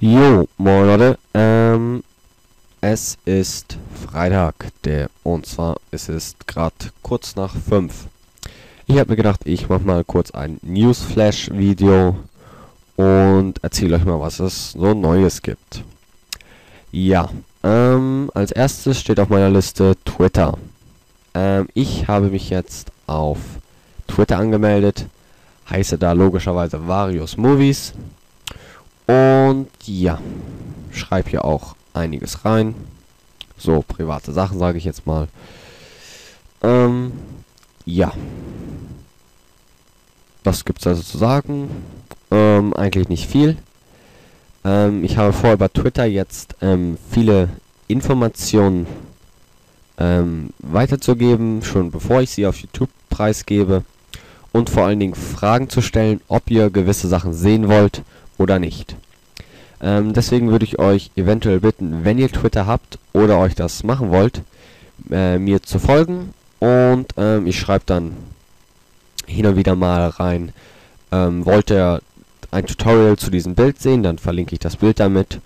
Jo, moin Leute, ähm, es ist Freitag, der, und zwar es ist gerade kurz nach 5. Ich habe mir gedacht, ich mache mal kurz ein Newsflash-Video und erzähle euch mal, was es so Neues gibt. Ja, ähm, als erstes steht auf meiner Liste Twitter. Ähm, ich habe mich jetzt auf Twitter angemeldet, heiße da logischerweise Varios Movies. Und ja, schreibe hier auch einiges rein. So, private Sachen sage ich jetzt mal. Ähm, ja. Was gibt's also zu sagen? Ähm, eigentlich nicht viel. Ähm, ich habe vor, über Twitter jetzt ähm, viele Informationen ähm, weiterzugeben, schon bevor ich sie auf YouTube preisgebe. Und vor allen Dingen Fragen zu stellen, ob ihr gewisse Sachen sehen wollt oder nicht. Ähm, deswegen würde ich euch eventuell bitten, wenn ihr Twitter habt oder euch das machen wollt, äh, mir zu folgen. Und ähm, ich schreibe dann hin und wieder mal rein, ähm, wollt ihr ein Tutorial zu diesem Bild sehen, dann verlinke ich das Bild damit.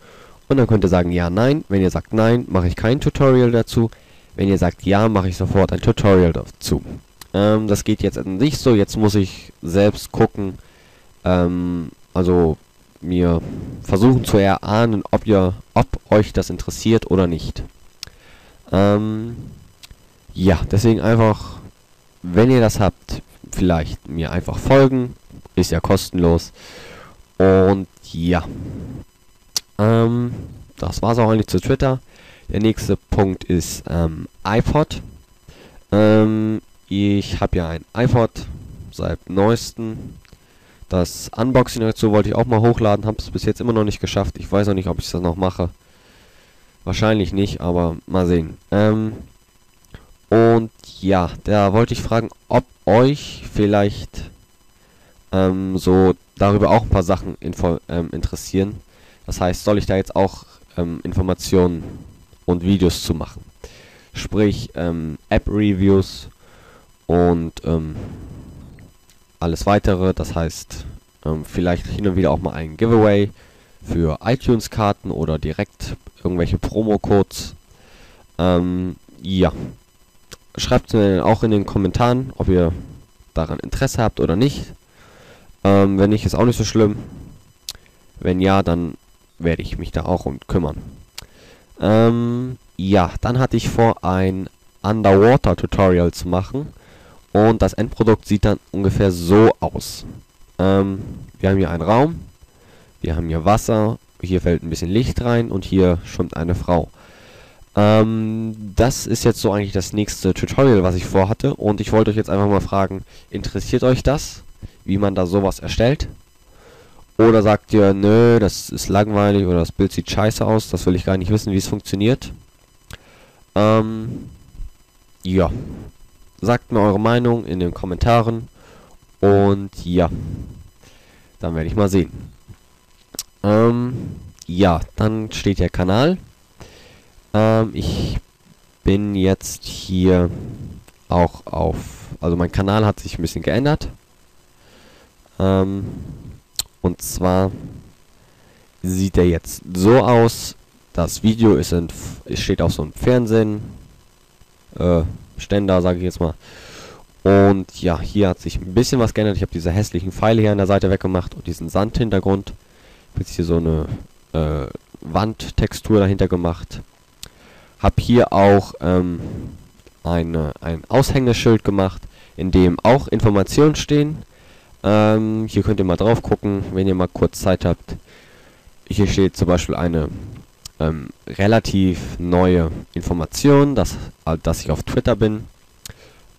Und dann könnt ihr sagen ja, nein. Wenn ihr sagt nein, mache ich kein Tutorial dazu. Wenn ihr sagt ja, mache ich sofort ein Tutorial dazu. Ähm, das geht jetzt nicht so. Jetzt muss ich selbst gucken, ähm, also mir versuchen zu erahnen, ob ihr, ob euch das interessiert oder nicht. Ähm, ja, deswegen einfach, wenn ihr das habt, vielleicht mir einfach folgen. Ist ja kostenlos. Und ja. Ähm, das war's auch eigentlich zu Twitter. Der nächste Punkt ist ähm, iPod. Ähm, ich habe ja ein iPod seit neuestem. Das Unboxing dazu wollte ich auch mal hochladen, habe es bis jetzt immer noch nicht geschafft. Ich weiß auch nicht, ob ich das noch mache. Wahrscheinlich nicht, aber mal sehen. Ähm, und ja, da wollte ich fragen, ob euch vielleicht ähm, so darüber auch ein paar Sachen ähm, interessieren. Das heißt, soll ich da jetzt auch ähm, Informationen und Videos zu machen? Sprich, ähm, App-Reviews und ähm, alles weitere. Das heißt, ähm, vielleicht hin und wieder auch mal ein Giveaway für iTunes-Karten oder direkt irgendwelche Promo-Codes. Ähm, ja. Schreibt mir auch in den Kommentaren, ob ihr daran Interesse habt oder nicht. Ähm, wenn nicht, ist auch nicht so schlimm. Wenn ja, dann werde ich mich da auch um kümmern. Ähm, ja, dann hatte ich vor, ein Underwater-Tutorial zu machen. Und das Endprodukt sieht dann ungefähr so aus. Ähm, wir haben hier einen Raum, wir haben hier Wasser, hier fällt ein bisschen Licht rein und hier schwimmt eine Frau. Ähm, das ist jetzt so eigentlich das nächste Tutorial, was ich vorhatte. Und ich wollte euch jetzt einfach mal fragen, interessiert euch das? Wie man da sowas erstellt? Oder sagt ihr, nö, das ist langweilig oder das Bild sieht scheiße aus, das will ich gar nicht wissen, wie es funktioniert. Ähm, ja, Sagt mir eure Meinung in den Kommentaren. Und ja, dann werde ich mal sehen. Ähm, ja, dann steht der Kanal. Ähm, ich bin jetzt hier auch auf... Also mein Kanal hat sich ein bisschen geändert. Ähm, und zwar sieht er jetzt so aus. Das Video ist in, steht auf so einem Fernsehen. Äh, Ständer, sage ich jetzt mal. Und ja, hier hat sich ein bisschen was geändert. Ich habe diese hässlichen Pfeile hier an der Seite weggemacht und diesen Sandhintergrund. Jetzt hier so eine äh, Wandtextur dahinter gemacht. Habe hier auch ähm, eine, ein Aushängeschild gemacht, in dem auch Informationen stehen. Ähm, hier könnt ihr mal drauf gucken, wenn ihr mal kurz Zeit habt. Hier steht zum Beispiel eine ähm, relativ neue Information, dass, äh, dass ich auf Twitter bin,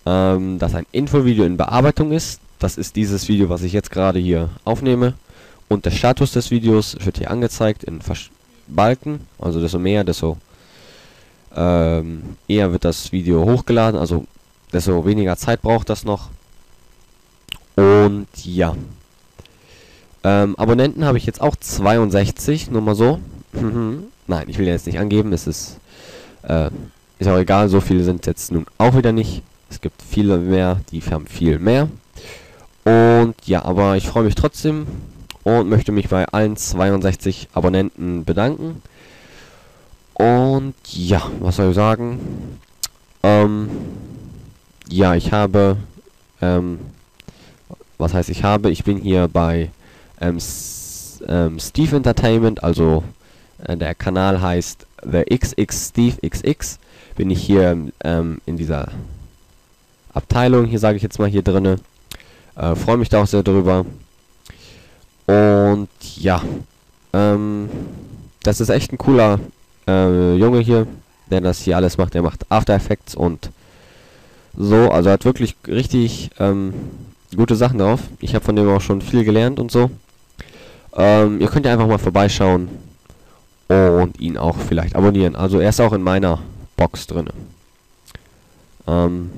ähm, dass ein Infovideo in Bearbeitung ist. Das ist dieses Video, was ich jetzt gerade hier aufnehme. Und der Status des Videos wird hier angezeigt in Versch Balken. Also desto mehr, desto ähm, eher wird das Video hochgeladen. Also desto weniger Zeit braucht das noch. Und ja. Ähm, Abonnenten habe ich jetzt auch 62, nur mal so. Mhm. Nein, ich will jetzt nicht angeben, es ist, äh, ist auch egal, so viele sind jetzt nun auch wieder nicht. Es gibt viele mehr, die haben viel mehr. Und ja, aber ich freue mich trotzdem und möchte mich bei allen 62 Abonnenten bedanken. Und ja, was soll ich sagen? Ähm, ja, ich habe, ähm, was heißt ich habe? Ich bin hier bei ähm, ähm, Steve Entertainment, also der Kanal heißt The XX Steve XX. Bin ich hier ähm, in dieser Abteilung, hier sage ich jetzt mal hier drinne. Äh, Freue mich da auch sehr drüber. Und ja, ähm, das ist echt ein cooler äh, Junge hier, der das hier alles macht. Der macht After Effects und so. Also hat wirklich richtig ähm, gute Sachen drauf. Ich habe von dem auch schon viel gelernt und so. Ähm, ihr könnt ja einfach mal vorbeischauen und ihn auch vielleicht abonnieren. Also er ist auch in meiner Box drin. Ähm,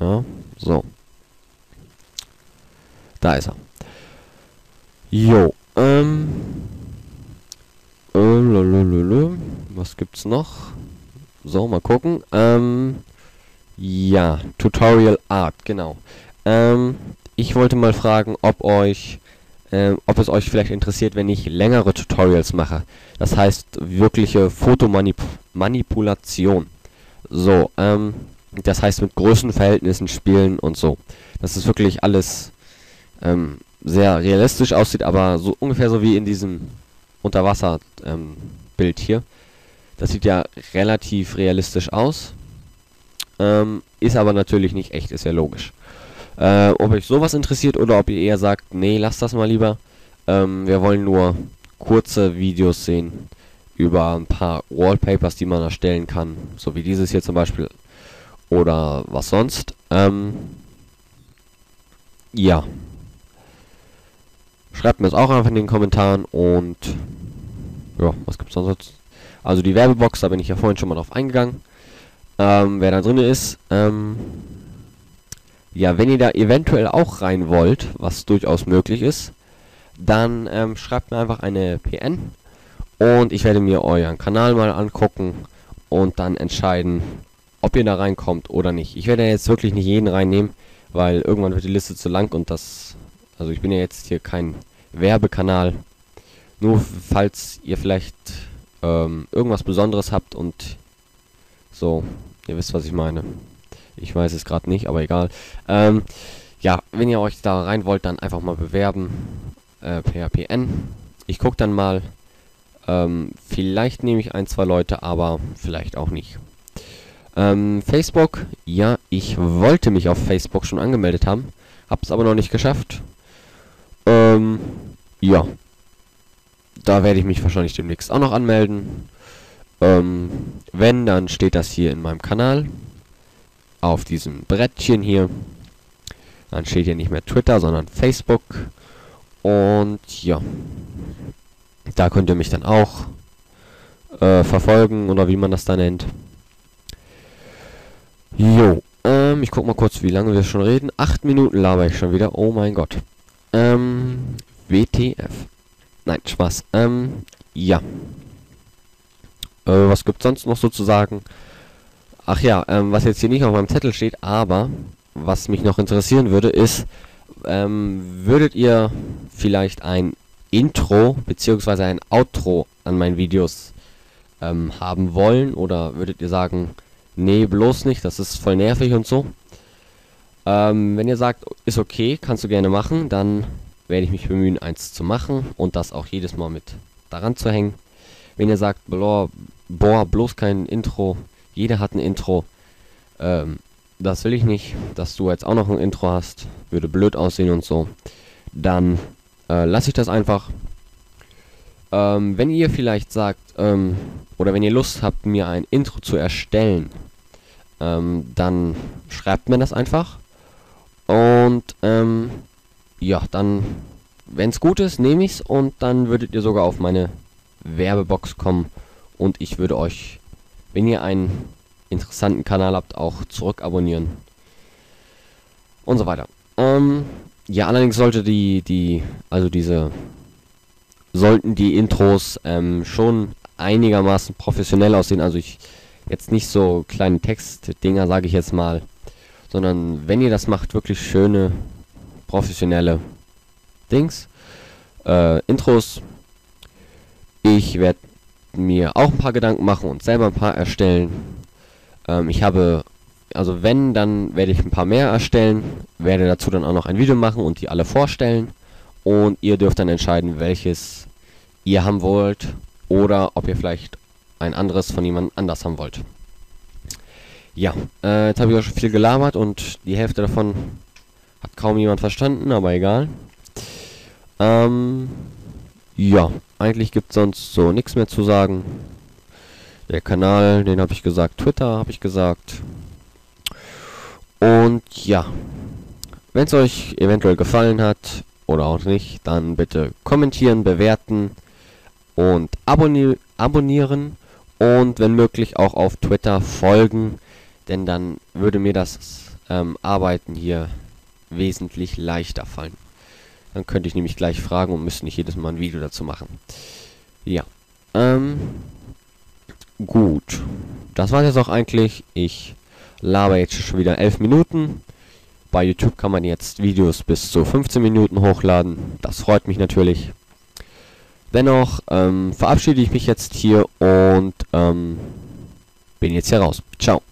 ja, so. Da ist er. Jo, ähm. Äh, Was gibt's noch? So, mal gucken. Ähm. Ja, Tutorial Art, genau. Ähm, ich wollte mal fragen, ob euch, ähm, ob es euch vielleicht interessiert, wenn ich längere Tutorials mache. Das heißt, wirkliche Fotomanipulation. So, ähm, das heißt mit Größenverhältnissen spielen und so. Das ist wirklich alles ähm, sehr realistisch aussieht, aber so ungefähr so wie in diesem Unterwasser-Bild ähm, hier. Das sieht ja relativ realistisch aus. Ähm, ist aber natürlich nicht echt, ist ja logisch. Äh, ob euch sowas interessiert oder ob ihr eher sagt, nee, lasst das mal lieber. Ähm, wir wollen nur kurze Videos sehen über ein paar Wallpapers, die man erstellen kann. So wie dieses hier zum Beispiel. Oder was sonst. Ähm, ja. Schreibt mir das auch einfach in den Kommentaren und ja, was gibt's sonst? Also die Werbebox, da bin ich ja vorhin schon mal drauf eingegangen. Ähm, wer da drin ist, ähm, ja, wenn ihr da eventuell auch rein wollt, was durchaus möglich ist, dann ähm, schreibt mir einfach eine PN und ich werde mir euren Kanal mal angucken und dann entscheiden, ob ihr da reinkommt oder nicht. Ich werde jetzt wirklich nicht jeden reinnehmen, weil irgendwann wird die Liste zu lang und das also ich bin ja jetzt hier kein Werbekanal. Nur falls ihr vielleicht ähm, irgendwas Besonderes habt und so, ihr wisst, was ich meine. Ich weiß es gerade nicht, aber egal. Ähm, ja, wenn ihr euch da rein wollt, dann einfach mal bewerben. Äh, PHPN. Ich gucke dann mal. Ähm, vielleicht nehme ich ein, zwei Leute, aber vielleicht auch nicht. Ähm, Facebook. Ja, ich wollte mich auf Facebook schon angemeldet haben. Hab's aber noch nicht geschafft. Ähm, ja. Da werde ich mich wahrscheinlich demnächst auch noch anmelden. Ähm, wenn, dann steht das hier in meinem Kanal. Auf diesem Brettchen hier. Dann steht hier nicht mehr Twitter, sondern Facebook. Und ja. Da könnt ihr mich dann auch äh, verfolgen oder wie man das da nennt. Jo. Ähm, ich guck mal kurz, wie lange wir schon reden. Acht Minuten laber ich schon wieder. Oh mein Gott. Ähm, WTF. Nein, Spaß. Ähm, ja. Äh, was gibt's sonst noch sozusagen? Ach ja, ähm, was jetzt hier nicht auf meinem Zettel steht, aber was mich noch interessieren würde, ist, ähm, würdet ihr vielleicht ein Intro bzw. ein Outro an meinen Videos ähm, haben wollen? Oder würdet ihr sagen, nee, bloß nicht, das ist voll nervig und so? Ähm, wenn ihr sagt, ist okay, kannst du gerne machen, dann werde ich mich bemühen, eins zu machen und das auch jedes Mal mit daran zu hängen. Wenn ihr sagt, boah, boah bloß kein Intro, jeder hat ein Intro, ähm, das will ich nicht, dass du jetzt auch noch ein Intro hast, würde blöd aussehen und so, dann äh, lasse ich das einfach. Ähm, wenn ihr vielleicht sagt, ähm, oder wenn ihr Lust habt, mir ein Intro zu erstellen, ähm, dann schreibt mir das einfach. Und ähm, ja, dann, wenn es gut ist, nehme ich es und dann würdet ihr sogar auf meine Werbebox kommen und ich würde euch, wenn ihr einen interessanten Kanal habt, auch zurück abonnieren und so weiter. Ähm, ja, allerdings sollte die, die, also diese, sollten die Intros ähm, schon einigermaßen professionell aussehen. Also ich jetzt nicht so kleine Textdinger, sage ich jetzt mal, sondern wenn ihr das macht, wirklich schöne, professionelle Dings. äh, Intros. Ich werde mir auch ein paar Gedanken machen und selber ein paar erstellen. Ähm, ich habe, also wenn, dann werde ich ein paar mehr erstellen, werde dazu dann auch noch ein Video machen und die alle vorstellen. Und ihr dürft dann entscheiden, welches ihr haben wollt oder ob ihr vielleicht ein anderes von jemand anders haben wollt. Ja, äh, jetzt habe ich auch schon viel gelabert und die Hälfte davon hat kaum jemand verstanden, aber egal. Ähm, ja, eigentlich gibt es sonst so nichts mehr zu sagen. Der Kanal, den habe ich gesagt, Twitter habe ich gesagt. Und ja, wenn es euch eventuell gefallen hat oder auch nicht, dann bitte kommentieren, bewerten und abonnier abonnieren und wenn möglich auch auf Twitter folgen, denn dann würde mir das ähm, Arbeiten hier wesentlich leichter fallen. Dann könnte ich nämlich gleich fragen und müsste nicht jedes Mal ein Video dazu machen. Ja. Ähm. Gut. Das war jetzt auch eigentlich. Ich laber jetzt schon wieder 11 Minuten. Bei YouTube kann man jetzt Videos bis zu 15 Minuten hochladen. Das freut mich natürlich. Dennoch ähm, verabschiede ich mich jetzt hier und ähm, bin jetzt hier raus. Ciao.